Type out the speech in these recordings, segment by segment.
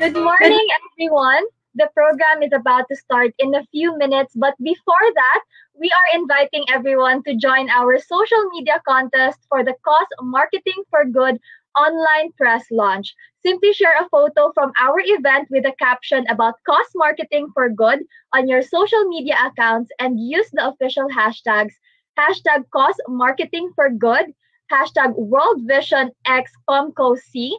Good morning, everyone. The program is about to start in a few minutes, but before that, we are inviting everyone to join our social media contest for the Cause Marketing for Good online press launch. Simply share a photo from our event with a caption about Cause Marketing for Good on your social media accounts and use the official hashtags hashtag Cause Marketing for Good, hashtag World Vision X ComCoSEA,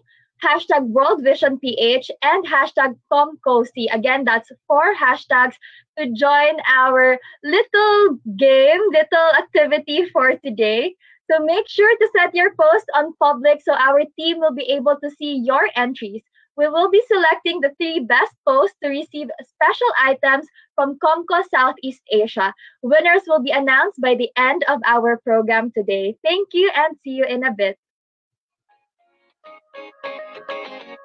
hashtag World Vision PH, and hashtag ComCoSEA. Again, that's four hashtags to join our little game, little activity for today. So make sure to set your post on public so our team will be able to see your entries. We will be selecting the three best posts to receive special items from ComCo Southeast Asia. Winners will be announced by the end of our program today. Thank you and see you in a bit. Again,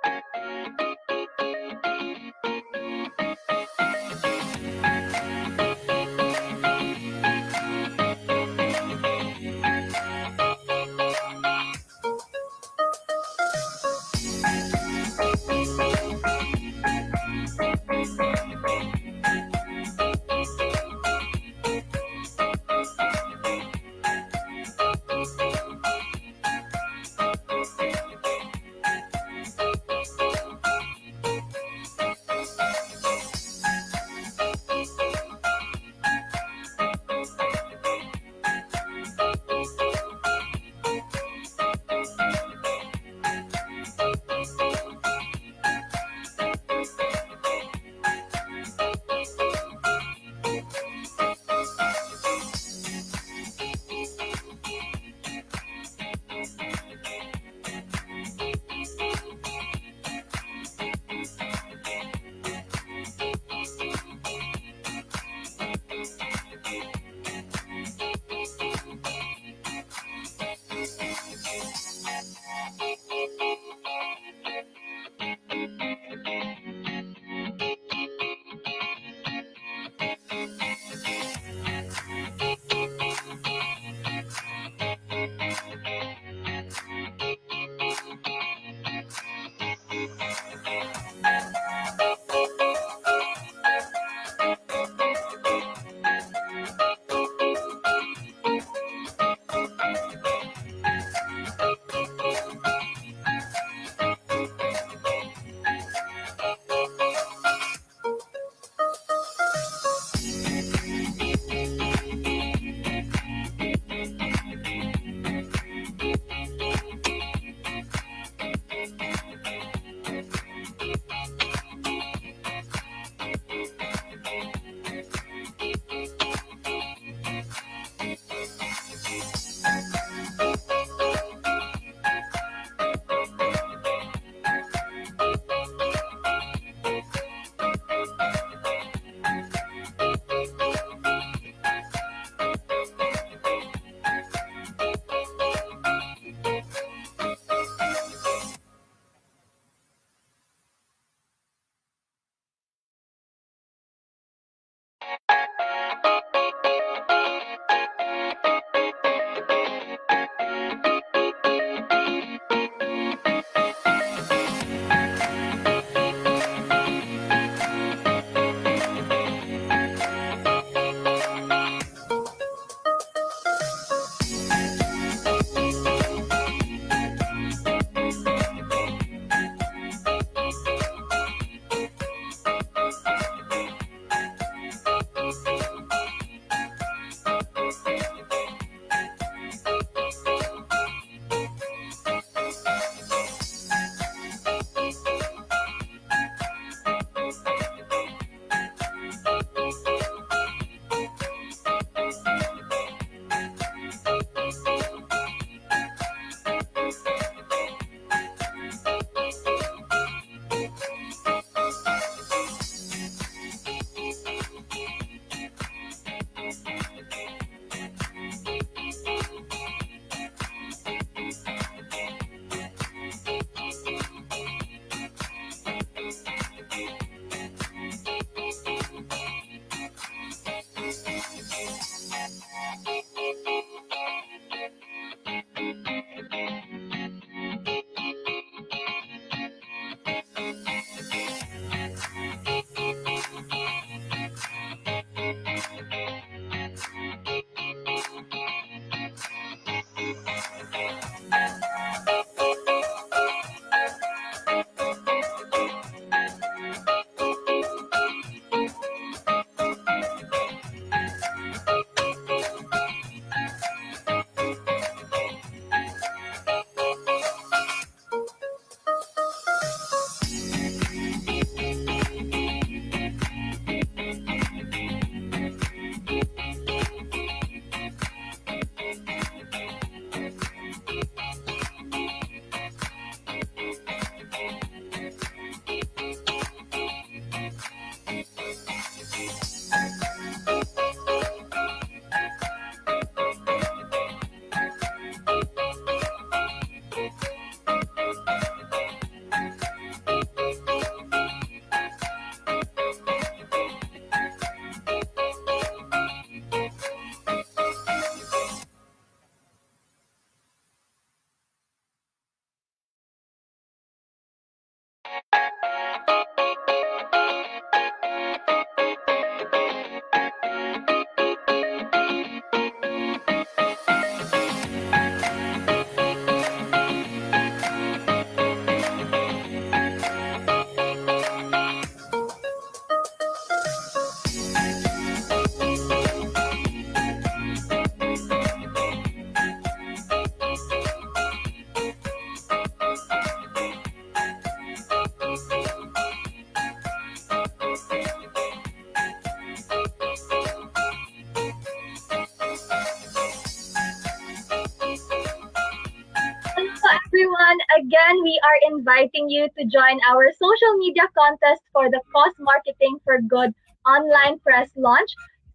inviting you to join our social media contest for the Cause Marketing for Good online press launch.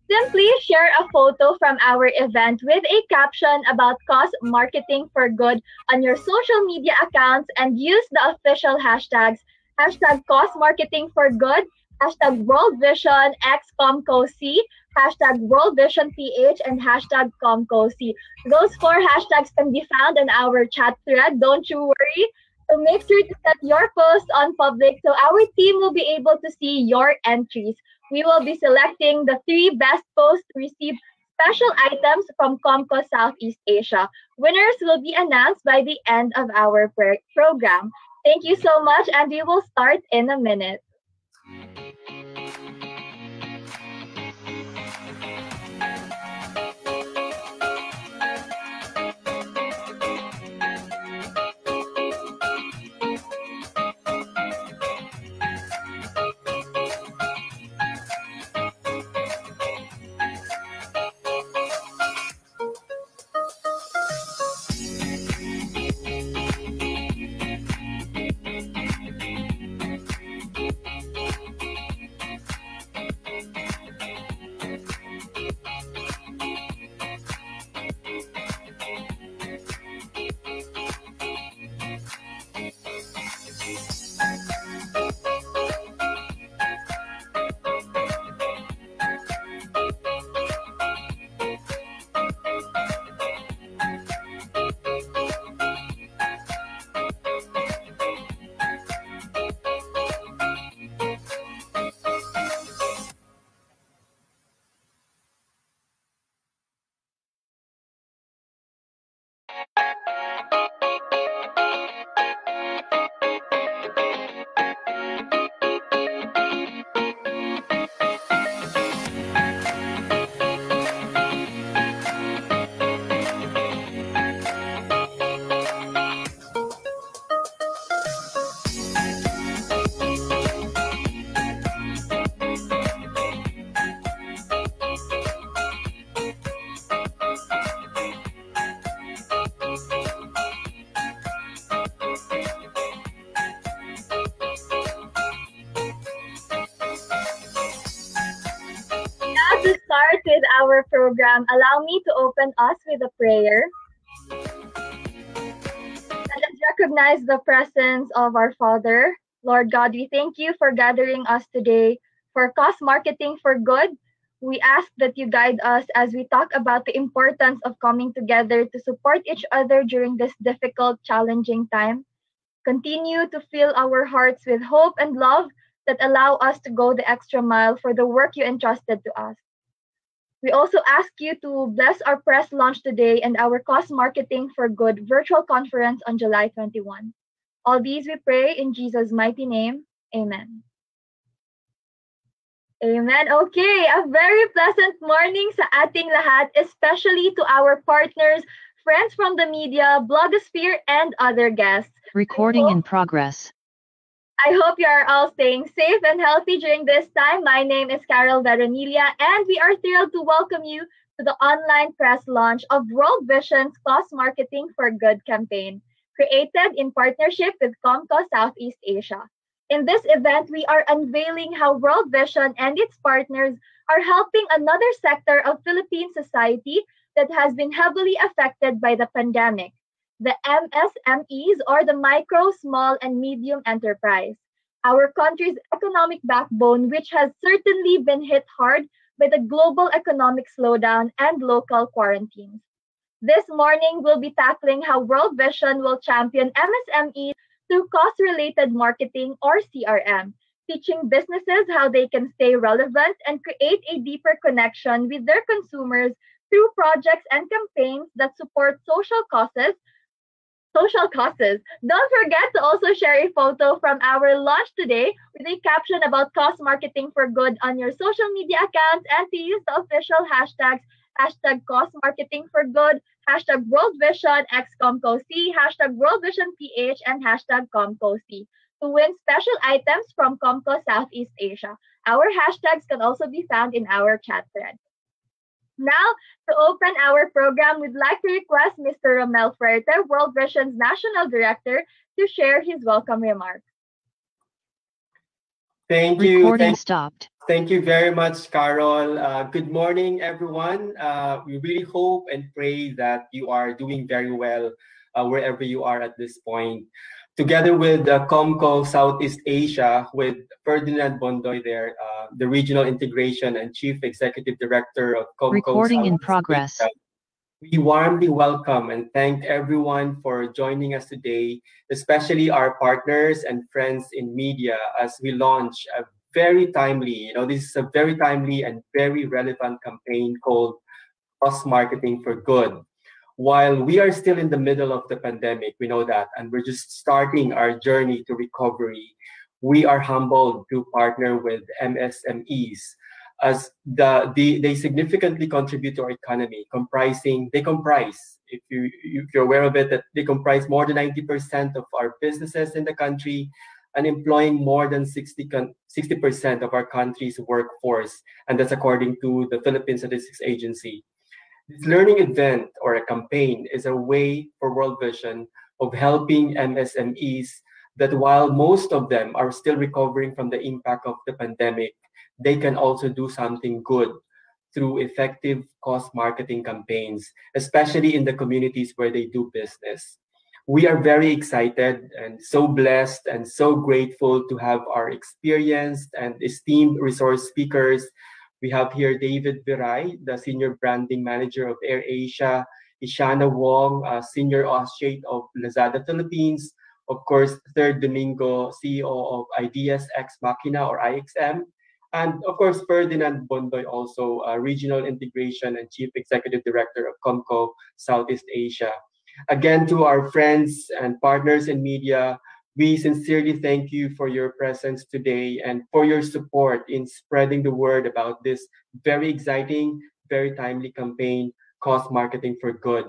Simply share a photo from our event with a caption about Cause Marketing for Good on your social media accounts and use the official hashtags hashtag Cause Marketing for Good, hashtag World Vision XComCoSEA, hashtag World Vision PH, and hashtag ComCoSEA. Those four hashtags can be found in our chat thread. Don't you worry. So make sure to set your post on public so our team will be able to see your entries. We will be selecting the three best posts to receive special items from ComCo Southeast Asia. Winners will be announced by the end of our program. Thank you so much, and we will start in a minute. Allow me to open us with a prayer. Let us recognize the presence of our Father. Lord God, we thank you for gathering us today for Cause Marketing for Good. We ask that you guide us as we talk about the importance of coming together to support each other during this difficult, challenging time. Continue to fill our hearts with hope and love that allow us to go the extra mile for the work you entrusted to us. We also ask you to bless our press launch today and our cause marketing for good virtual conference on July 21. All these we pray in Jesus' mighty name. Amen. Amen. Okay, a very pleasant morning sa ating lahat, especially to our partners, friends from the media, blogosphere, and other guests. Recording in progress. I hope you are all staying safe and healthy during this time. My name is Carol Veronelia, and we are thrilled to welcome you to the online press launch of World Vision's Cause Marketing for Good campaign, created in partnership with ComCo Southeast Asia. In this event, we are unveiling how World Vision and its partners are helping another sector of Philippine society that has been heavily affected by the pandemic the MSMEs or the micro, small, and medium enterprise, our country's economic backbone, which has certainly been hit hard by the global economic slowdown and local quarantines. This morning, we'll be tackling how World Vision will champion MSMEs through cause related marketing or CRM, teaching businesses how they can stay relevant and create a deeper connection with their consumers through projects and campaigns that support social causes social causes. Don't forget to also share a photo from our launch today with a caption about cause marketing for good on your social media accounts and to use the official hashtags hashtag cause marketing for good, hashtag World Vision XComCoSEA, hashtag World Vision PH, and hashtag ComCoSEA to win special items from ComCo Southeast Asia. Our hashtags can also be found in our chat thread. Now, to open our program, we'd like to request Mr. Romel Fuerte, World Vision's National Director, to share his welcome remarks. Thank you. Recording Thank, stopped. thank you very much, Carol. Uh, good morning, everyone. Uh, we really hope and pray that you are doing very well uh, wherever you are at this point. Together with uh, ComCo Southeast Asia, with Ferdinand Bondoy there, uh, the Regional Integration and Chief Executive Director of ComCo Recording in progress. Asia, we warmly welcome and thank everyone for joining us today, especially our partners and friends in media as we launch a very timely, you know, this is a very timely and very relevant campaign called Cause Marketing for Good. While we are still in the middle of the pandemic, we know that, and we're just starting our journey to recovery, we are humbled to partner with MSMEs as the, the they significantly contribute to our economy, comprising they comprise, if you if you're aware of it, that they comprise more than 90% of our businesses in the country and employing more than 60 percent of our country's workforce, and that's according to the Philippine Statistics Agency. This learning event or a campaign is a way for World Vision of helping MSMEs that while most of them are still recovering from the impact of the pandemic, they can also do something good through effective cause marketing campaigns, especially in the communities where they do business. We are very excited and so blessed and so grateful to have our experienced and esteemed resource speakers. We have here David Viray, the Senior Branding Manager of AirAsia, Ishana Wong, uh, Senior Associate of Lazada Philippines, of course, Third Domingo, CEO of Ideas Ex Machina or IXM, and of course, Ferdinand Bondoy, also uh, Regional Integration and Chief Executive Director of ComCo Southeast Asia. Again, to our friends and partners in media, we sincerely thank you for your presence today and for your support in spreading the word about this very exciting, very timely campaign, Cause Marketing for Good.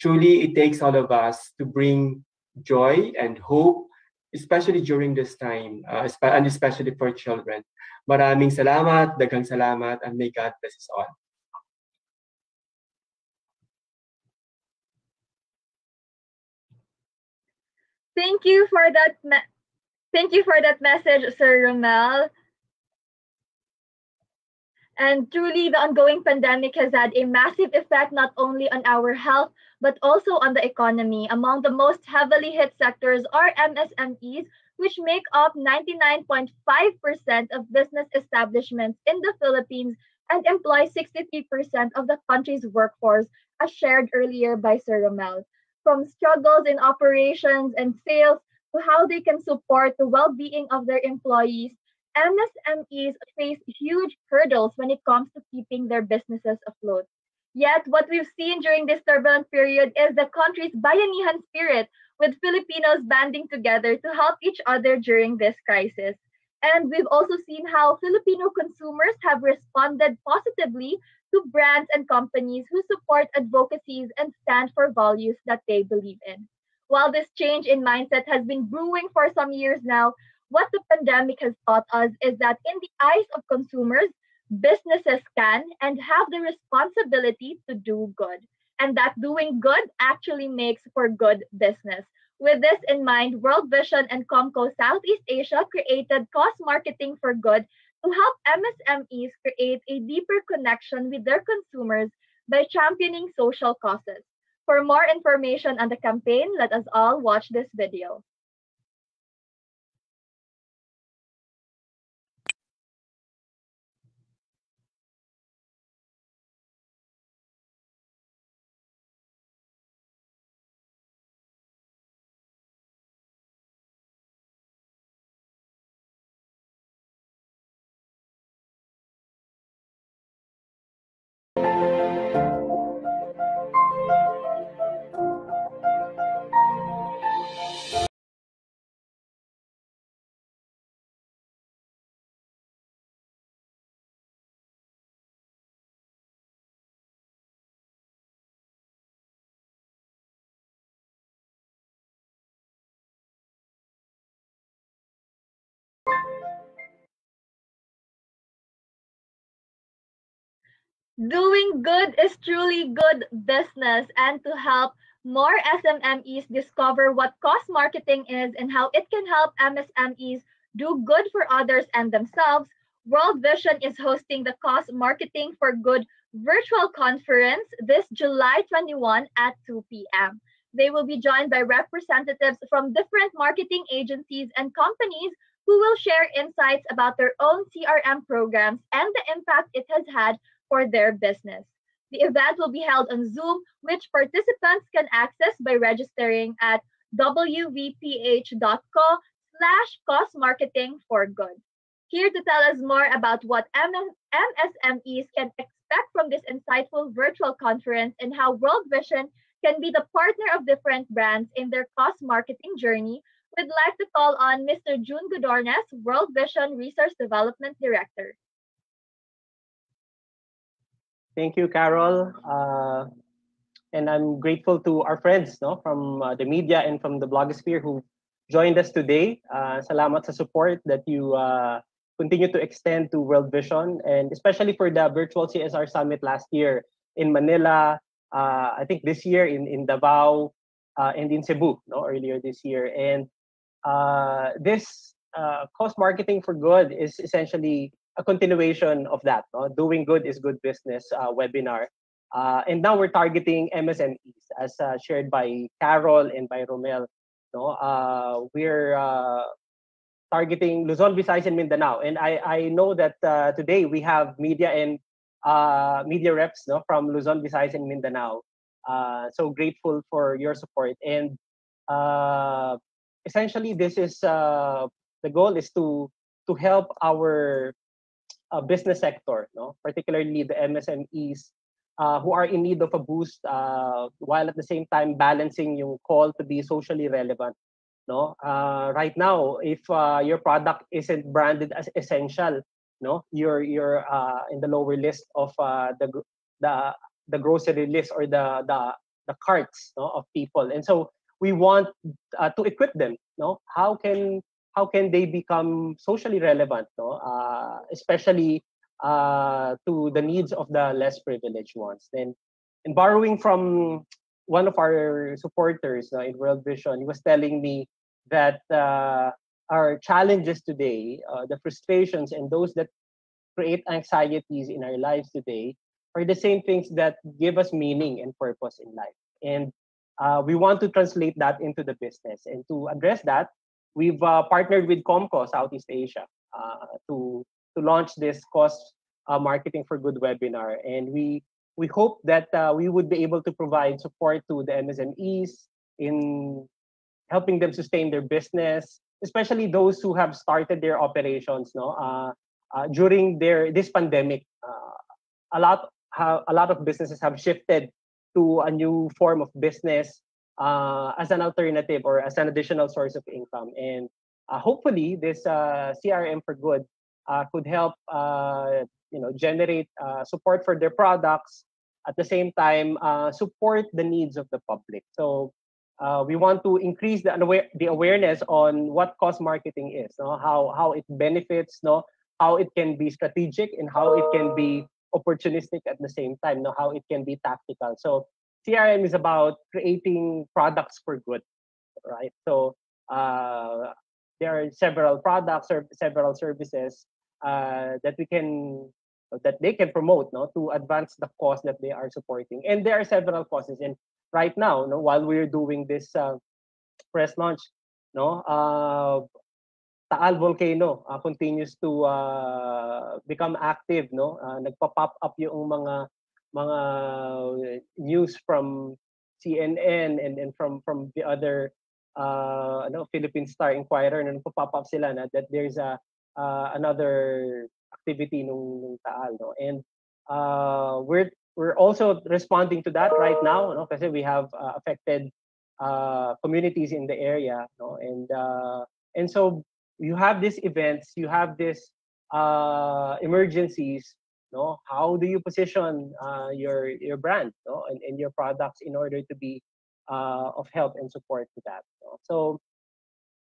Truly, it takes all of us to bring joy and hope, especially during this time, uh, and especially for children. Maraming salamat, daghang salamat, and may God bless us all. Thank you for that. Me- Thank you for that message, Sir Romel. And truly, the ongoing pandemic has had a massive effect not only on our health, but also on the economy. Among the most heavily hit sectors are MSMEs, which make up 99.5% of business establishments in the Philippines and employ 63% of the country's workforce, as shared earlier by Sir Romel. From struggles in operations and sales to how they can support the well being of their employees, MSMEs face huge hurdles when it comes to keeping their businesses afloat. Yet, what we've seen during this turbulent period is the country's bayanihan spirit, with Filipinos banding together to help each other during this crisis. And we've also seen how Filipino consumers have responded positively to brands and companies who support advocacies and stand for values that they believe in. While this change in mindset has been brewing for some years now, what the pandemic has taught us is that in the eyes of consumers, businesses can and have the responsibility to do good, and that doing good actually makes for good business. With this in mind, World Vision and ComCo Southeast Asia created Cause Marketing for Good to help MSMEs create a deeper connection with their consumers by championing social causes. For more information on the campaign, let us all watch this video. Doing good is truly good business, and to help more SMMEs discover what cause marketing is and how it can help MSMEs do good for others and themselves, World Vision is hosting the Cause Marketing for Good virtual conference this July 21 at 2 p.m. They will be joined by representatives from different marketing agencies and companies who will share insights about their own CRM programs and the impact it has had for their business. The event will be held on Zoom, which participants can access by registering at wvph.co slash cause marketing for good. Here to tell us more about what MSMEs can expect from this insightful virtual conference and how World Vision can be the partner of different brands in their cause marketing journey, we'd like to call on Mr. June Godornes, World Vision Resource Development Director. Thank you, Carol. Uh, and I'm grateful to our friends no, from uh, the media and from the blogosphere who joined us today. Uh, salamat sa support that you uh, continue to extend to World Vision and especially for the virtual CSR summit last year in Manila. Uh, I think this year in, in Davao uh, and in Cebu no, earlier this year. And uh, this uh, cause marketing for good is essentially a continuation of that. No? Doing good is good business uh, webinar. Uh, and now we're targeting MSMEs as uh, shared by Carol and by Romel. No, uh, we're uh, targeting Luzon, Visayas, and Mindanao. And I, I know that uh, today we have media and media reps no, from Luzon, Visayas, and Mindanao. so grateful for your support. And essentially, this is the goal is to to help our uh, business sector, no? particularly the MSMEs uh, who are in need of a boost uh, while at the same time balancing yung call to be socially relevant. No, uh, right now, if uh, your product isn't branded as essential, no, you're you're uh, in the lower list of uh, the the the grocery list or the the the carts no, of people, and so we want uh, to equip them. No, how can how can they become socially relevant, no? Uh, especially uh, to the needs of the less privileged ones. Then, and borrowing from one of our supporters uh, in World Vision, he was telling me that uh, our challenges today, uh, the frustrations and those that create anxieties in our lives today, are the same things that give us meaning and purpose in life. And uh, we want to translate that into the business. And to address that, we've uh, partnered with ComCo Southeast Asia uh, to to launch this cause uh, marketing for good webinar, and we we hope that uh, we would be able to provide support to the MSMEs in helping them sustain their business, especially those who have started their operations. No, uh, uh, during their this pandemic, a lot a lot of businesses have shifted to a new form of business uh, as an alternative or as an additional source of income. And uh, hopefully, this uh, CRM for Good uh, could help uh, you know generate uh, support for their products. At the same time, support the needs of the public. So we want to increase the, aware, the awareness on what cause marketing is, no? how how it benefits, no? how it can be strategic, and how it can be opportunistic at the same time, no? how it can be tactical. So CRM is about creating products for good, right? So uh, there are several products or several services uh, that we can that they can promote no to advance the cause that they are supporting and there are several causes and right now no while we're doing this uh, press launch no uh, Taal volcano uh, continues to uh, become active no uh, nagpa-pop up yung mga mga news from CNN and and from from the other uh ano Philippine Star Inquirer na nagpo-pop up sila na that there's a uh, another activity nung, nung Taal no? And uh we're we're also responding to that right now no? Kasi we have uh, affected uh communities in the area no? And uh and so you have these events you have these uh emergencies no? How do you position uh, your your brand no? And, and your products in order to be uh, of help and support to that no? so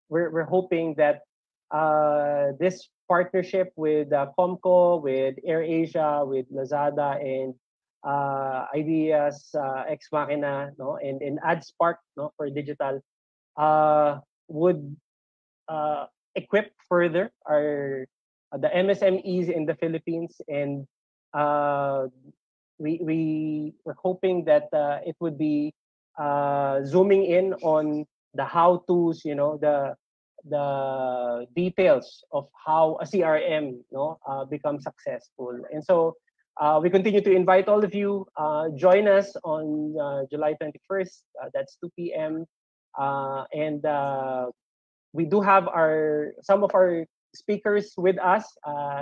we're, we're hoping that uh, this partnership with uh, ComCo, with AirAsia, with Lazada, and uh, Ideas, uh, Ex Machina, no, and, and AdSpark, no, for digital, would equip further our the MSMEs in the Philippines, and uh, we we were hoping that uh, it would be uh, zooming in on the how tos, you know, the the details of how a CRM no uh, becomes successful. And so uh, we continue to invite all of you. Uh, join us on July 21st. Uh, that's 2 p.m. And we do have our some of our speakers with us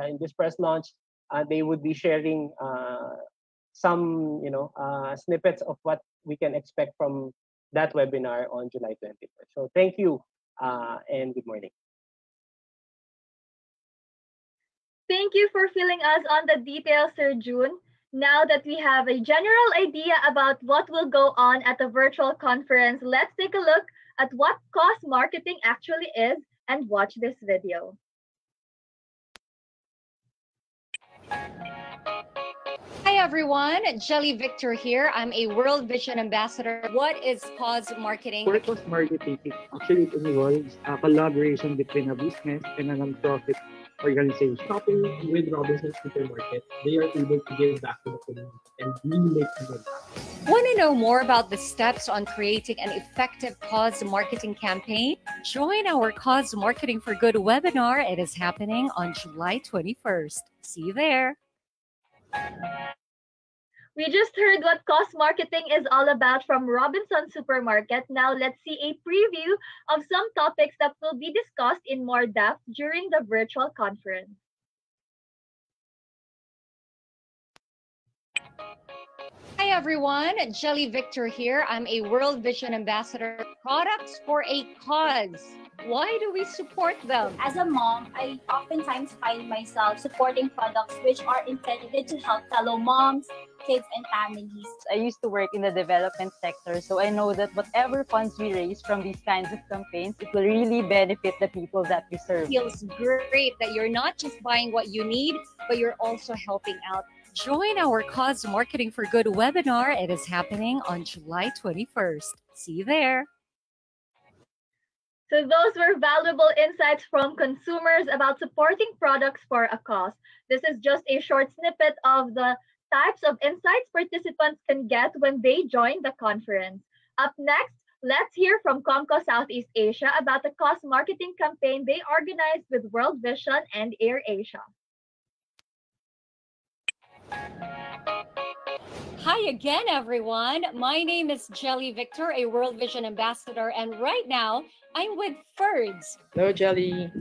in this press launch. Uh, they would be sharing uh, some, you know, uh, snippets of what we can expect from that webinar on July 21st. So thank you uh, and good morning. Thank you for filling us on the details, Sir June. Now that we have a general idea about what will go on at the virtual conference, let's take a look at what cause marketing actually is and watch this video. Hi everyone, Jelly Victor here. I'm a World Vision Ambassador. What is cause marketing? Purpose marketing actually it involves a collaboration between a business and a non-profit organization. Shopping with Robinsons Supermarket, they are able to give back to the community and really make an impact. Want to know more about the steps on creating an effective cause marketing campaign? Join our Cause Marketing for Good webinar. It is happening on July 21st. See you there. We just heard what cause marketing is all about from Robinson Supermarket. Now let's see a preview of some topics that will be discussed in more depth during the virtual conference. Hi everyone, Jelly Victor here. I'm a World Vision Ambassador. Products for a cause. Why do we support them? As a mom, I oftentimes find myself supporting products which are intended to help fellow moms, kids, and families. I used to work in the development sector, so I know that whatever funds we raise from these kinds of campaigns, it will really benefit the people that we serve. It feels great that you're not just buying what you need, but you're also helping out Join our Cause Marketing for Good webinar. It is happening on July 21st. See you there. So those were valuable insights from consumers about supporting products for a cause. This is just a short snippet of the types of insights participants can get when they join the conference. Up next, let's hear from ComCo Southeast Asia about the cause marketing campaign they organized with World Vision and Air Asia. Hi again, everyone. My name is Jelly Victor, a World Vision Ambassador, and right now I'm with Ferds. Hello, Jelly.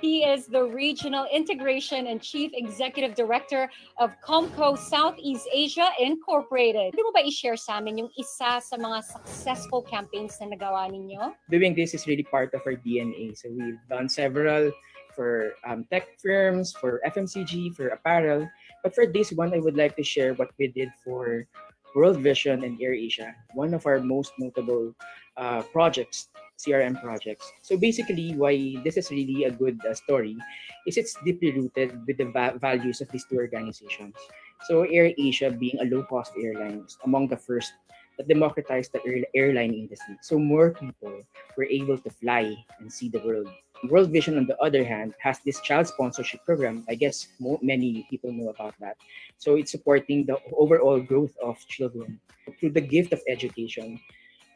He is the Regional Integration and Chief Executive Director of ComCo Southeast Asia Incorporated. Pwede mo ba i-share sa amin yung isa sa mga successful campaigns na nagawa ninyo? Doing this is really part of our DNA. So we've done several for um, tech firms, for FMCG, for apparel. But for this one, I would like to share what we did for World Vision and Air Asia, one of our most notable uh, projects, CRM projects. So basically, why this is really a good uh, story is it's deeply rooted with the va- values of these two organizations. So Air Asia, being a low-cost airline, among the first that democratized the airline industry. So more people were able to fly and see the world World Vision, on the other hand, has this child sponsorship program. I guess mo- many people know about that. So it's supporting the overall growth of children through the gift of education.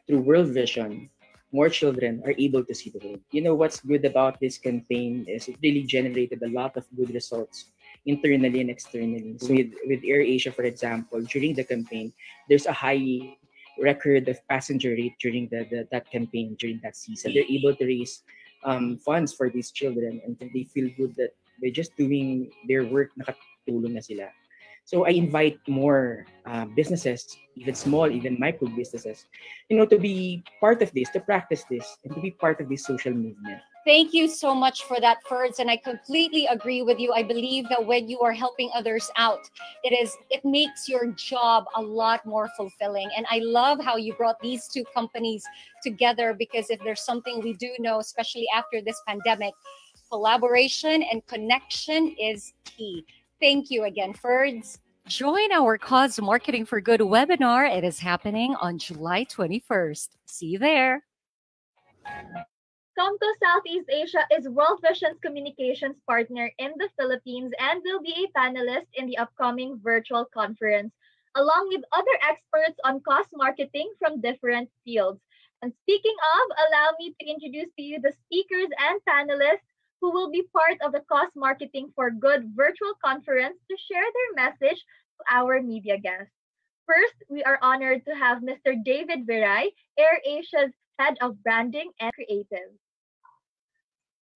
Through World Vision, more children are able to see the world. You know what's good about this campaign is it really generated a lot of good results internally and externally. So with, with Air Asia, for example, during the campaign, there's a high record of passenger rate during the, the that campaign during that season. They're able to raise um, funds for these children and they feel good that by just doing their work, nakatulong na sila. So I invite more uh, businesses, even small, even micro businesses, you know, to be part of this, to practice this, and to be part of this social movement. Thank you so much for that, Ferds. And I completely agree with you. I believe that when you are helping others out, it is it makes your job a lot more fulfilling. And I love how you brought these two companies together because if there's something we do know, especially after this pandemic, Collaboration and connection is key. Thank you again, Ferds. Join our Cause Marketing for Good webinar. It is happening on July 21st. See you there. ComCo Southeast Asia is World Vision's communications partner in the Philippines and will be a panelist in the upcoming virtual conference, along with other experts on cause marketing from different fields. And speaking of, allow me to introduce to you the speakers and panelists who will be part of the Cause Marketing for Good virtual conference to share their message to our media guests. First, we are honored to have Mr. David Viray, AirAsia's Head of Branding and Creative.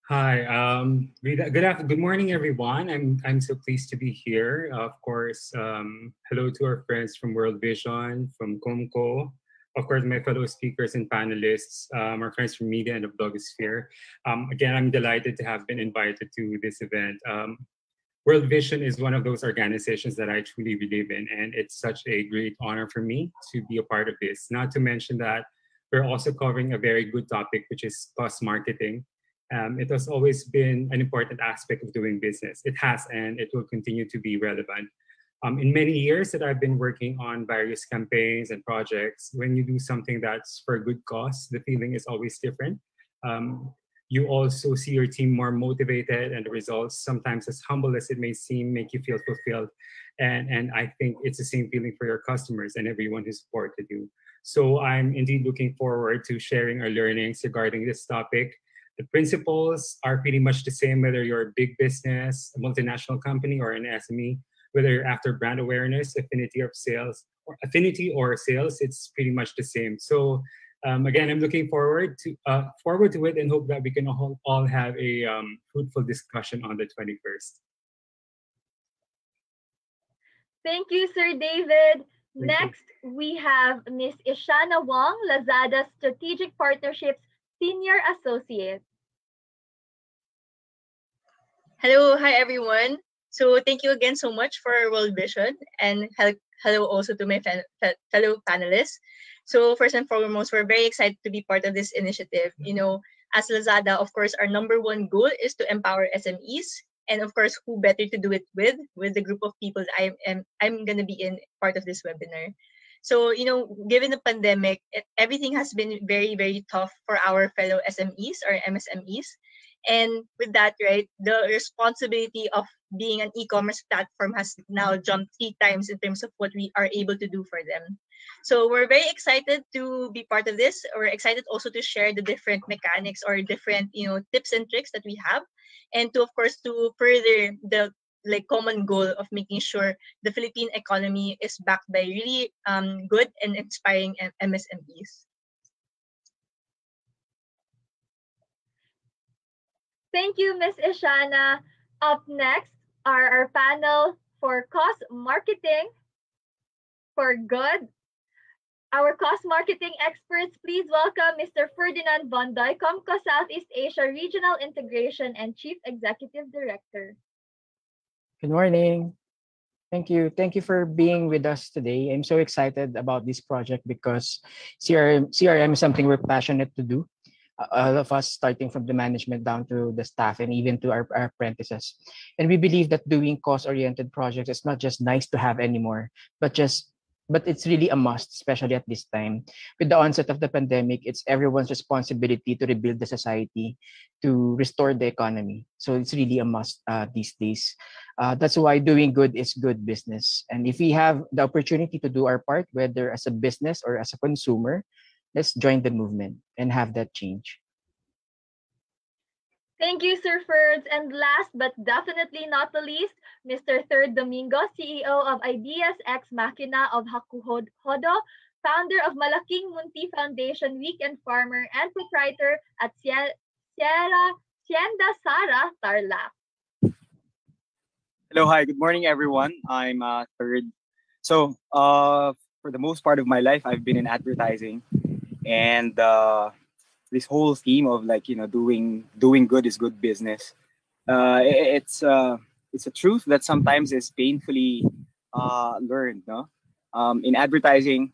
Hi, um, good, good, after, good morning, everyone. I'm, I'm so pleased to be here. Of course, um, hello to our friends from World Vision, from ComCo, of course, my fellow speakers and panelists, um, our friends from media and the blogosphere. Um, again, I'm delighted to have been invited to this event. Um, World Vision is one of those organizations that I truly believe in, and it's such a great honor for me to be a part of this. Not to mention that we're also covering a very good topic, which is cause marketing. Um, it has always been an important aspect of doing business. It has, and it will continue to be relevant. Um, in many years that I've been working on various campaigns and projects, when you do something that's for a good cause, the feeling is always different. Um, you also see your team more motivated and the results, sometimes as humble as it may seem, make you feel fulfilled. And, and I think it's the same feeling for your customers and everyone who supported you. So I'm indeed looking forward to sharing our learnings regarding this topic. The principles are pretty much the same whether you're a big business, a multinational company, or an SME whether you're after brand awareness, affinity of sales, or affinity or sales, it's pretty much the same. So um, again, I'm looking forward to uh, forward to it and hope that we can all, all have a um, fruitful discussion on the 21st. Thank you, Sir David. Thank Next, you. we have Ms. Ishana Wong, Lazada Strategic Partnerships Senior Associate. Hello, hi everyone. So thank you again so much for World Vision and hello also to my fellow panelists. So first and foremost, we're very excited to be part of this initiative. You know, as Lazada, of course, our number one goal is to empower SMEs. And of course, who better to do it with, with the group of people I am I'm gonna be in part of this webinar. So, you know, given the pandemic, everything has been very, very tough for our fellow SMEs or MSMEs. And with that, right, the responsibility of being an e-commerce platform has now jumped three times in terms of what we are able to do for them. So we're very excited to be part of this. We're excited also to share the different mechanics or different, you know, tips and tricks that we have, and to of course to further the like common goal of making sure the Philippine economy is backed by really um, good and inspiring MSMEs. Thank you, Ms. Ishana. Up next are our panel for cause marketing for good. Our cause marketing experts, please welcome Mr. Ferdinand Bondoy, ComCo Southeast Asia Regional Integration and Chief Executive Director. Good morning. Thank you. Thank you for being with us today. I'm so excited about this project because CRM, CRM is something we're passionate to do all of us starting from the management down to the staff and even to our, our apprentices and we believe that doing cost oriented projects is not just nice to have anymore but just but it's really a must especially at this time. With the onset of the pandemic it's everyone's responsibility to rebuild the society to restore the economy. So it's really a must uh, these days. Uh, that's why doing good is good business. And if we have the opportunity to do our part whether as a business or as a consumer let's join the movement and have that change. Thank you, Sir Ferds. And last but definitely not the least, Mr. Third Domingo, CEO of Ideas Ex Machina of Hakuhodo, founder of Malaking Munti Foundation Weekend Farmer, and proprietor at Sierra Sienda Sara Tarlac. Hello, hi, good morning, everyone. I'm uh, Third. So, uh, for the most part of my life, I've been in advertising and uh, this whole theme of like you know doing doing good is good business uh, it's uh, it's a truth that sometimes is painfully uh, learned no um, in advertising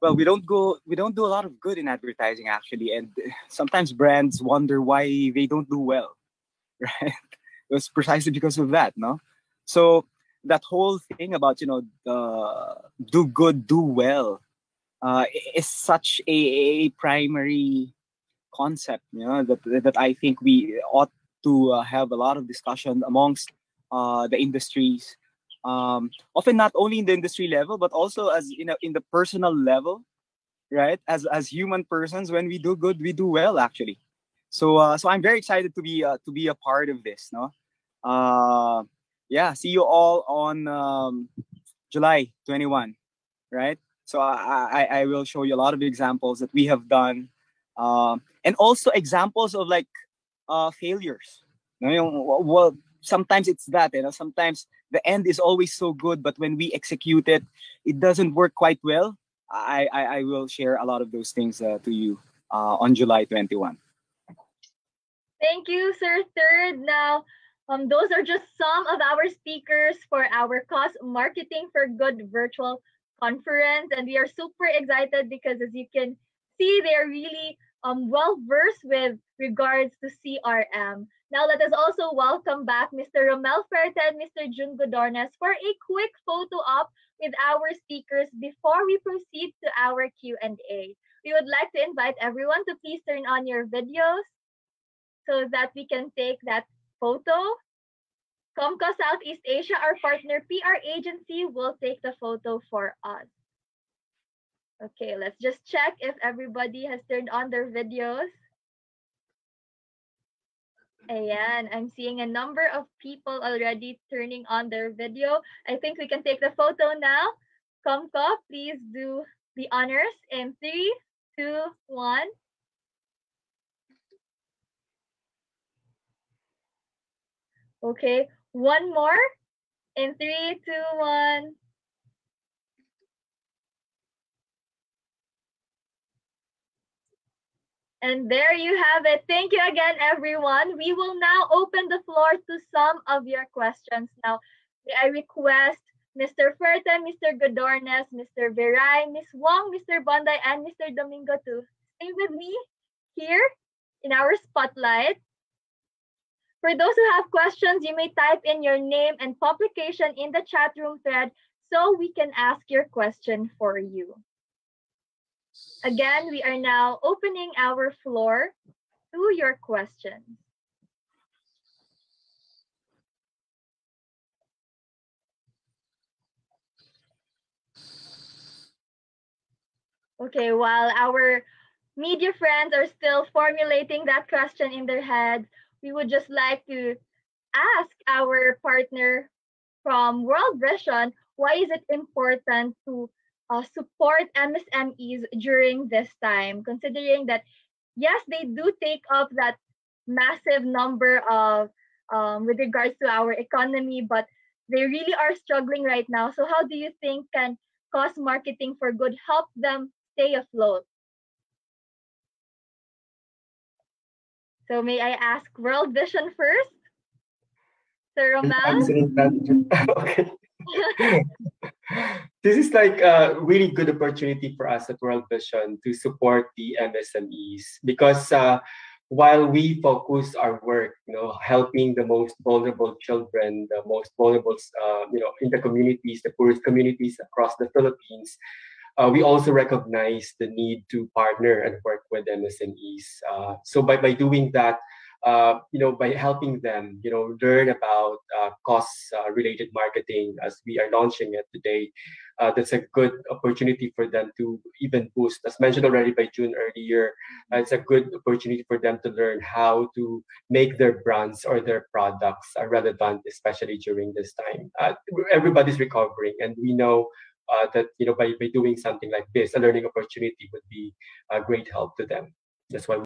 well we don't go we don't do a lot of good in advertising actually and sometimes brands wonder why they don't do well right? It was precisely because of that, no? So that whole thing about you know the do good, do well, uh, is such a, a primary concept, you know, that that I think we ought to uh, have a lot of discussion amongst uh, the industries. Um, often not only in the industry level, but also as you know in the personal level, right? As as human persons, when we do good, we do well actually. So uh, so I'm very excited to be uh, to be a part of this. No, uh, yeah. See you all on um, July 21, right? So I, I I will show you a lot of examples that we have done, um, and also examples of like uh, failures. You know, well, sometimes it's that. You know, sometimes the end is always so good, but when we execute it, it doesn't work quite well. I I, I will share a lot of those things uh, to you uh, on July 21. Thank you, Sir Third. Now, um, those are just some of our speakers for our cause marketing for good virtual conference, and we are super excited because, as you can see, they are really um, well versed with regards to CRM. Now, let us also welcome back Mr. Romel Ferta and Mr. Jun Godornes for a quick photo op with our speakers before we proceed to our Q&A. We would like to invite everyone to please turn on your videos so that we can take that photo. ComCo Southeast Asia, our partner PR agency, will take the photo for us. Okay, let's just check if everybody has turned on their videos. Ayan, I'm seeing a number of people already turning on their video. I think we can take the photo now. ComCo, please do the honors in three, two, one. Okay, one more in three, two, one. And there you have it. Thank you again, everyone. We will now open the floor to some of your questions. Now, I request Mr. Ferta, Mr. Godornes, Mr. Viray, Ms. Wong, Mr. Bonday, and Mr. Domingo to stay with me here in our spotlight. For those who have questions, you may type in your name and publication in the chat room thread so we can ask your question for you. Again, we are now opening our floor to your questions. Okay, while our media friends are still formulating that question in their heads, we would just like to ask our partner from World Vision why is it important to uh, support MSMEs during this time, considering that, yes, they do take up that massive number of um, with regards to our economy, but they really are struggling right now. So, how do you think can cause marketing for good help them stay afloat? So, may I ask World Vision first? Sir Romel? Okay. this is like a really good opportunity for us at World Vision to support the MSMEs because uh, while we focus our work, you know, helping the most vulnerable children, the most vulnerable, uh, you know, in the communities, the poorest communities across the Philippines, uh, we also recognize the need to partner and work with MSMEs. Uh, so by, by doing that, uh, you know, by helping them, you know, learn about uh, cause-related marketing as we are launching it today, uh, that's a good opportunity for them to even boost. As mentioned already by Jun earlier, uh, it's a good opportunity for them to learn how to make their brands or their products uh, relevant, especially during this time. Uh, everybody's recovering, and we know uh, that you know by, by doing something like this, a learning opportunity would be a great help to them. That's why. We